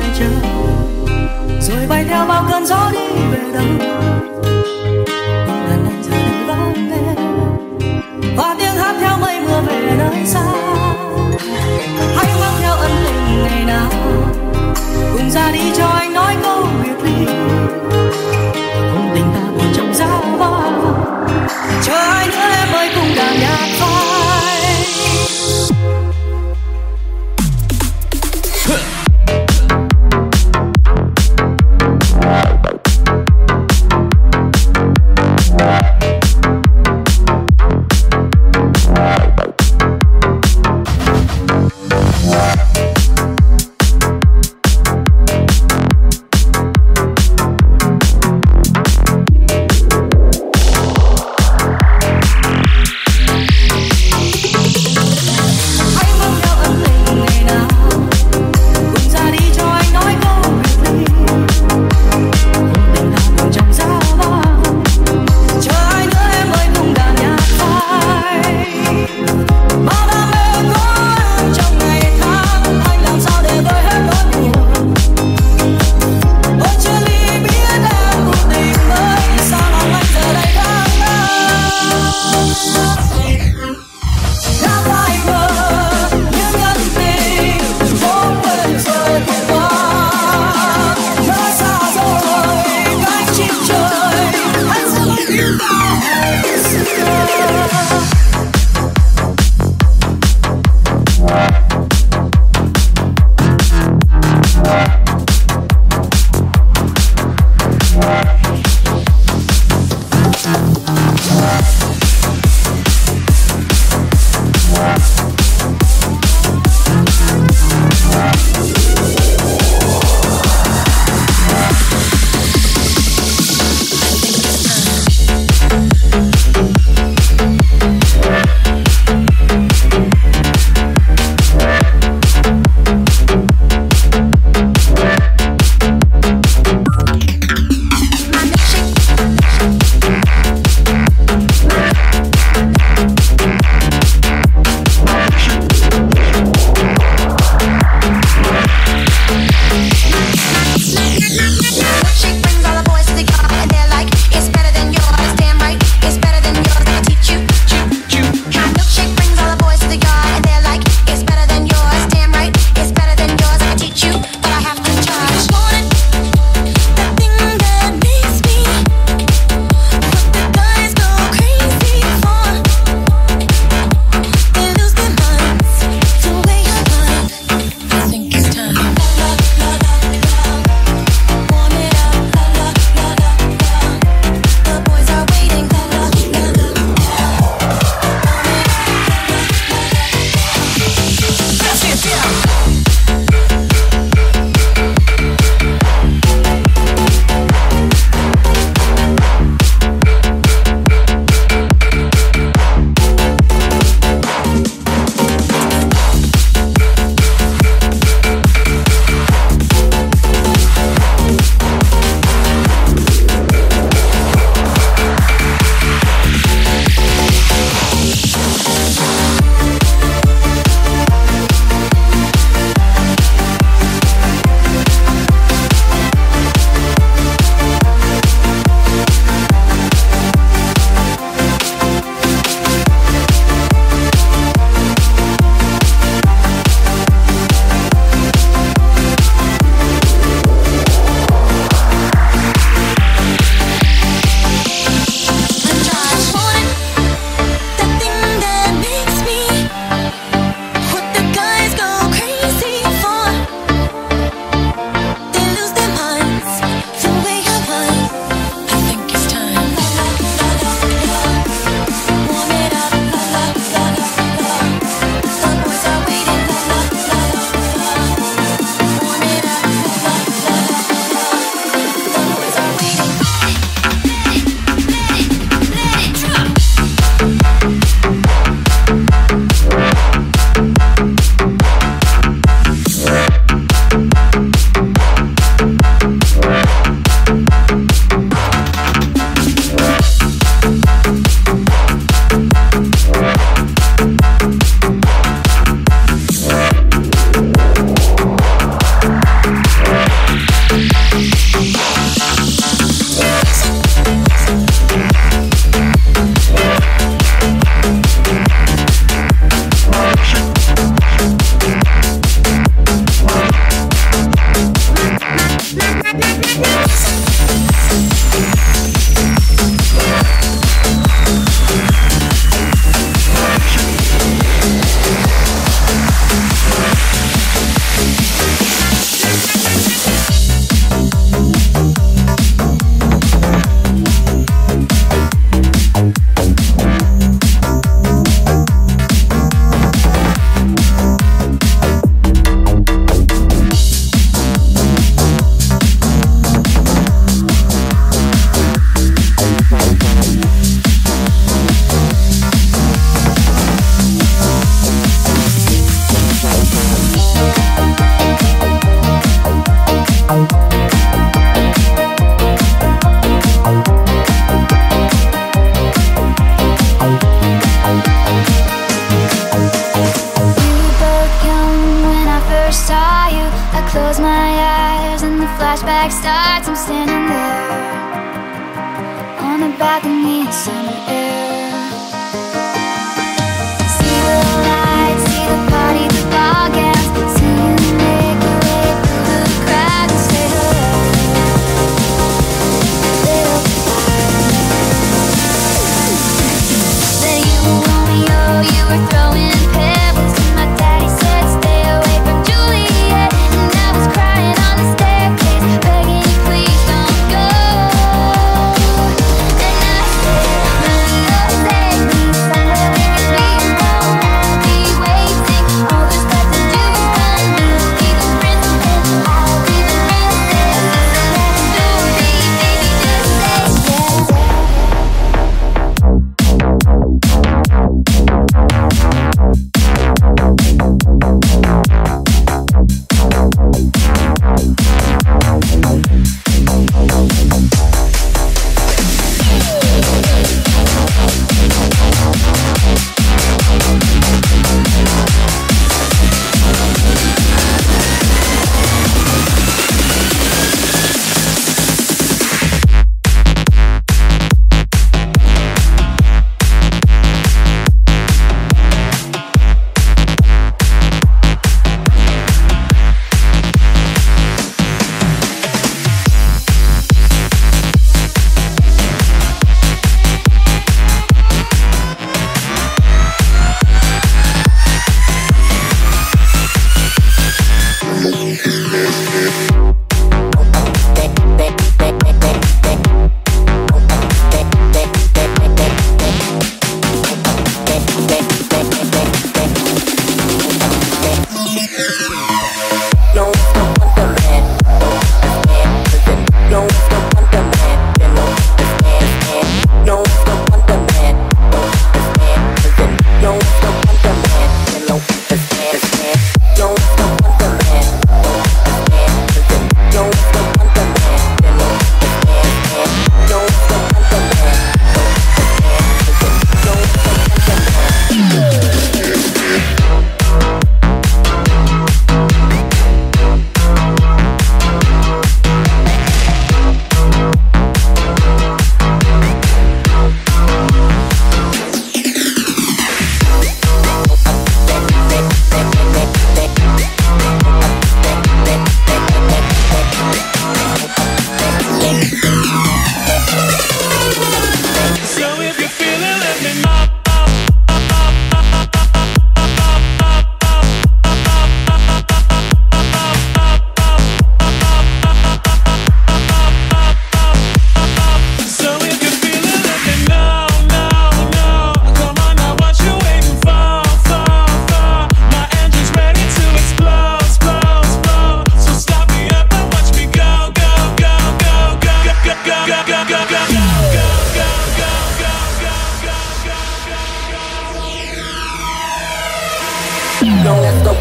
đợi chờ. Rồi bay theo bao cơn gió đi về đâu? Đàn anh giờ đây vắng nghe. Và tiếng hát theo mây mưa về nơi xa. Hãy mang theo ân tình ngày nào. Cùng ra đi cho anh nói câu biệt ly. Cùng tình ta buồn trong giá hoa. Chờ ai nữa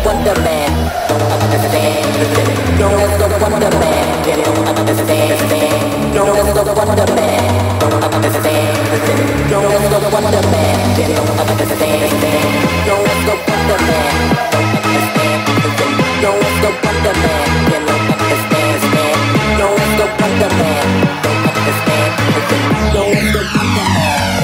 wonder don't don't Don't don't Don't don't Don't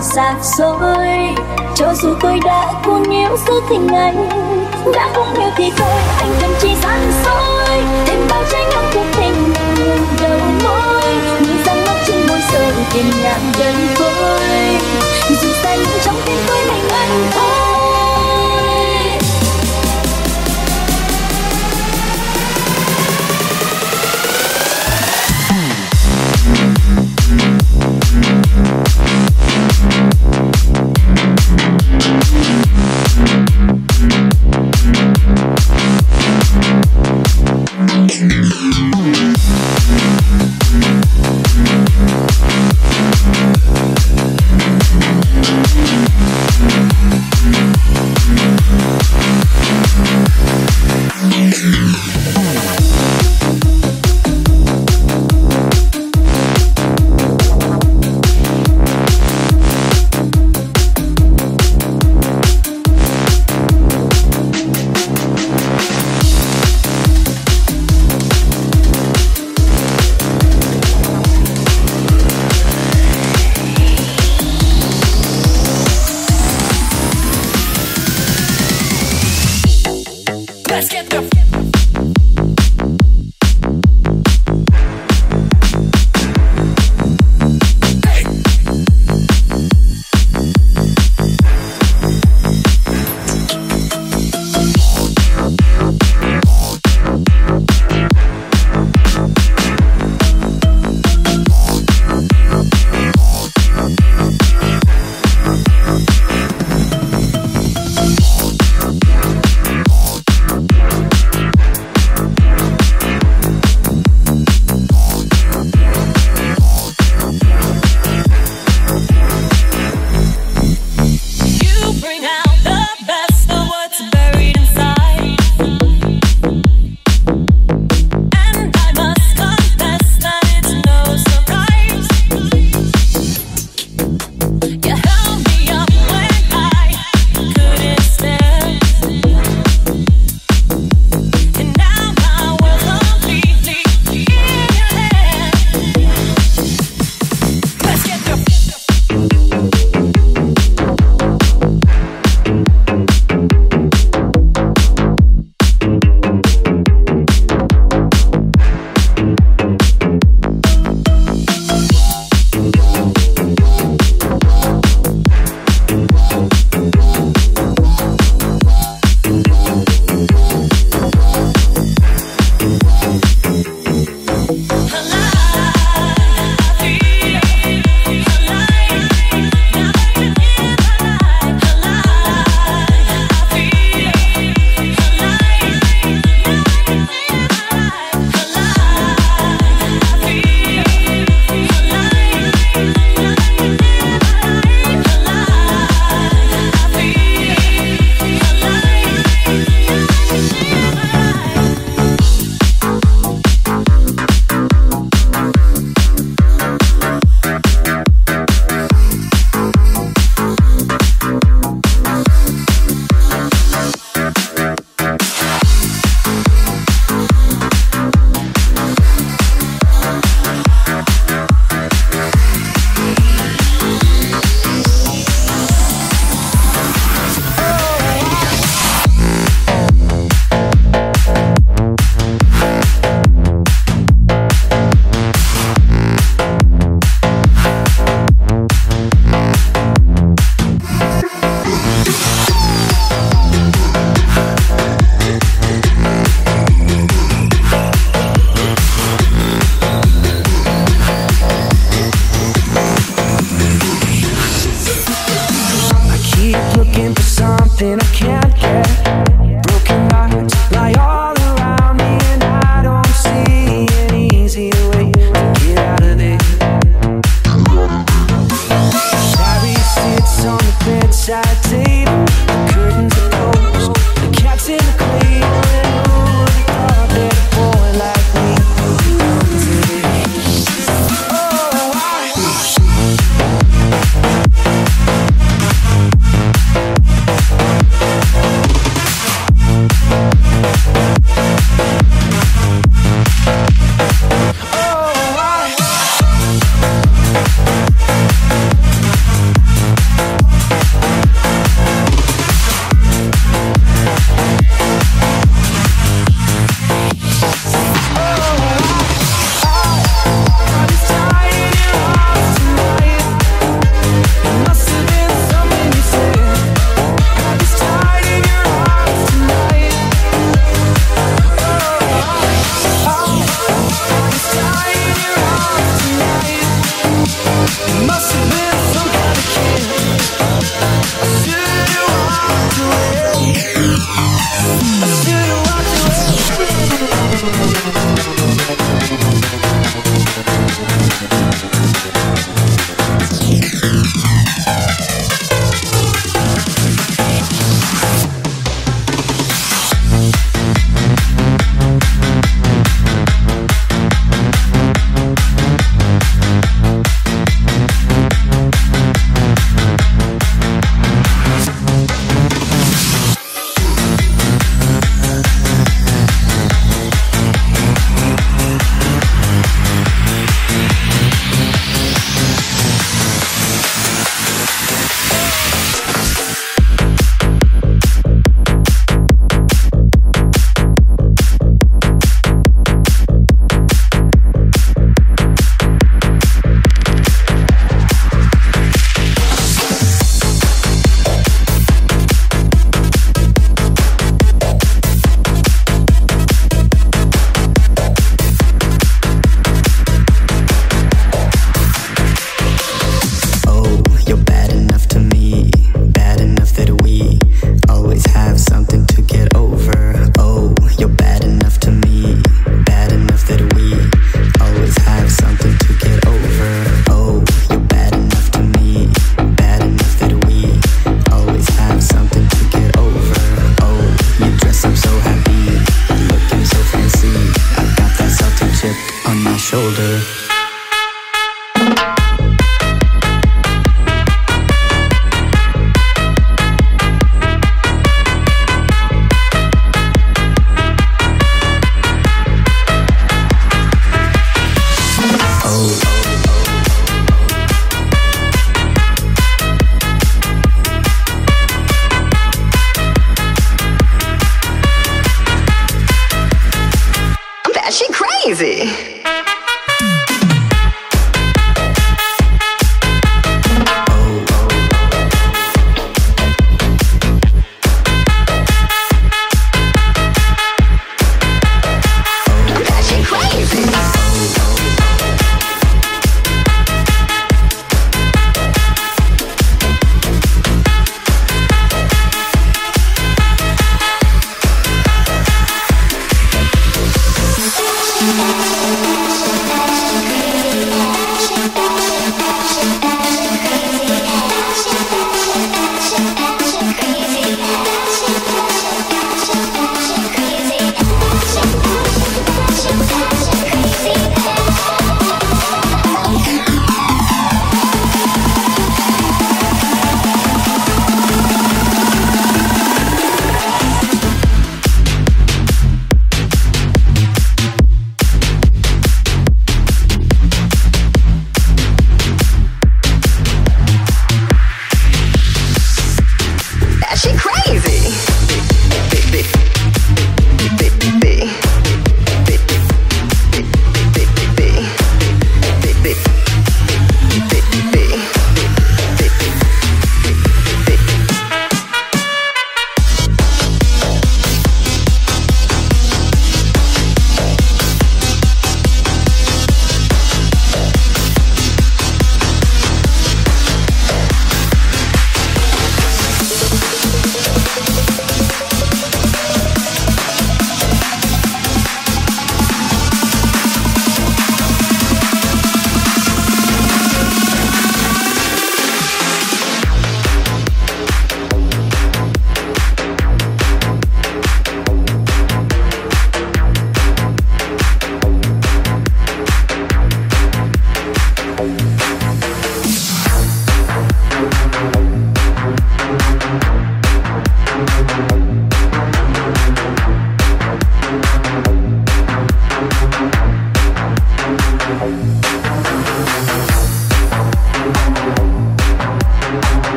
còn sạc cho dù tôi đã cuồng nhiễu suốt tình anh, đã không yêu thì thôi, anh cần chỉ gian dối thêm bao trái ngang cuộc tình đầu môi. Như răng mắt trên môi sầu tìm nhạc đơn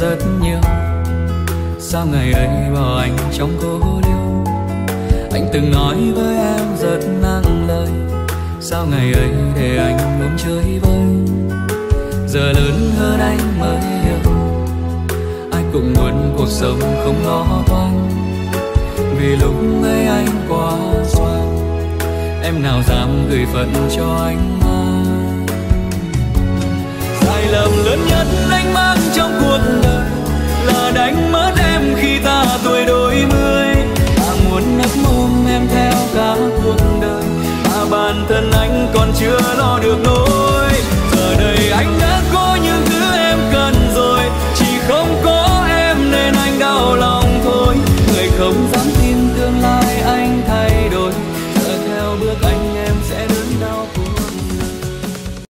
rất nhiều. Sao ngày ấy bỏ anh trong cô liêu anh từng nói với em rất nặng lời. Sao ngày ấy để anh muốn chơi vơi? Giờ lớn hơn anh mới hiểu. Ai cũng muốn cuộc sống không lo toan. Vì lúc ấy anh quá xoan. Em nào dám gửi phận cho anh? Chưa lo được nỗi